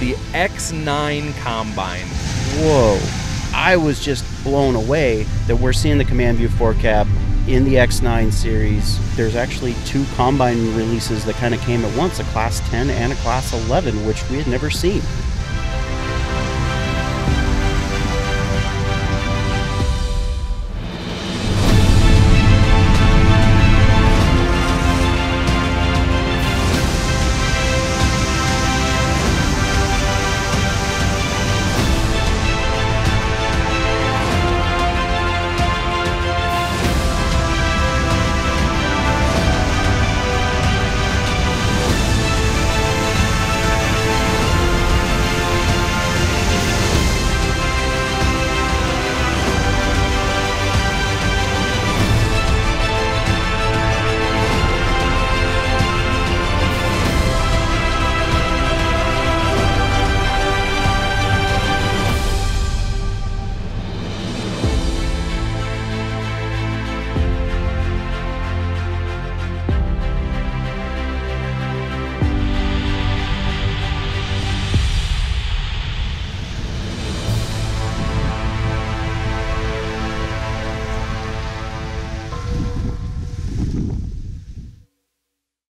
the X9 Combine. Whoa. I was just blown away that we're seeing the Command View 4 cab in the X9 series. There's actually two Combine releases that kind of came at once a Class 10 and a Class 11, which we had never seen.